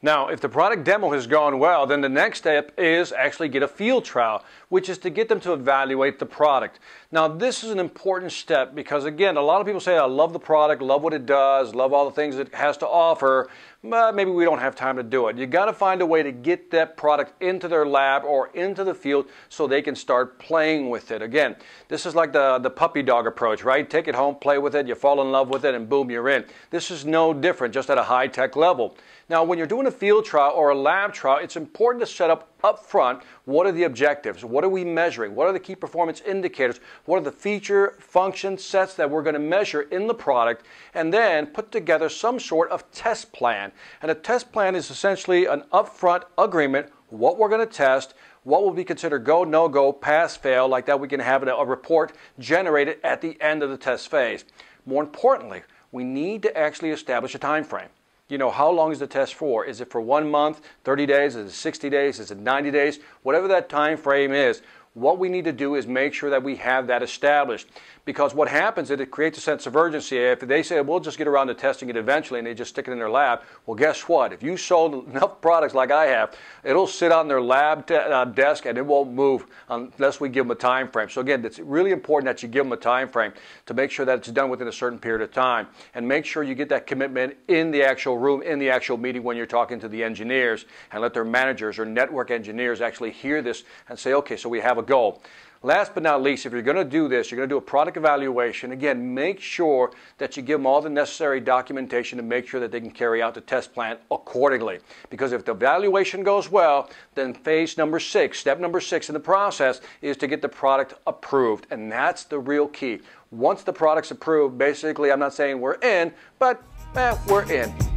Now, if the product demo has gone well, then the next step is actually get a field trial, which is to get them to evaluate the product. Now, this is an important step because, again, a lot of people say, I love the product, love what it does, love all the things it has to offer, but maybe we don't have time to do it. You got to find a way to get that product into their lab or into the field so they can start playing with it. Again, this is like the, the puppy dog approach, right? Take it home, play with it, you fall in love with it, and boom, you're in. This is no different, just at a high tech level. Now, when you're doing a field trial or a lab trial, it's important to set up up front what are the objectives? What are we measuring? What are the key performance indicators? What are the feature function sets that we're going to measure in the product? And then put together some sort of test plan. And a test plan is essentially an upfront agreement what we're going to test, what will be considered go, no go, pass, fail, like that we can have a report generated at the end of the test phase. More importantly, we need to actually establish a time frame you know, how long is the test for? Is it for one month, 30 days, is it 60 days, is it 90 days? Whatever that time frame is, what we need to do is make sure that we have that established. Because what happens is it creates a sense of urgency. If they say, we'll just get around to testing it eventually and they just stick it in their lab, well, guess what? If you sold enough products like I have, it'll sit on their lab uh, desk and it won't move unless we give them a time frame. So again, it's really important that you give them a time frame to make sure that it's done within a certain period of time. And make sure you get that commitment in the actual room, in the actual meeting when you're talking to the engineers and let their managers or network engineers actually hear this and say, okay, so we have a goal. Last but not least, if you're going to do this, you're going to do a product evaluation. Again, make sure that you give them all the necessary documentation to make sure that they can carry out the test plan accordingly. Because if the evaluation goes well, then phase number six, step number six in the process is to get the product approved. And that's the real key. Once the product's approved, basically, I'm not saying we're in, but eh, we're in.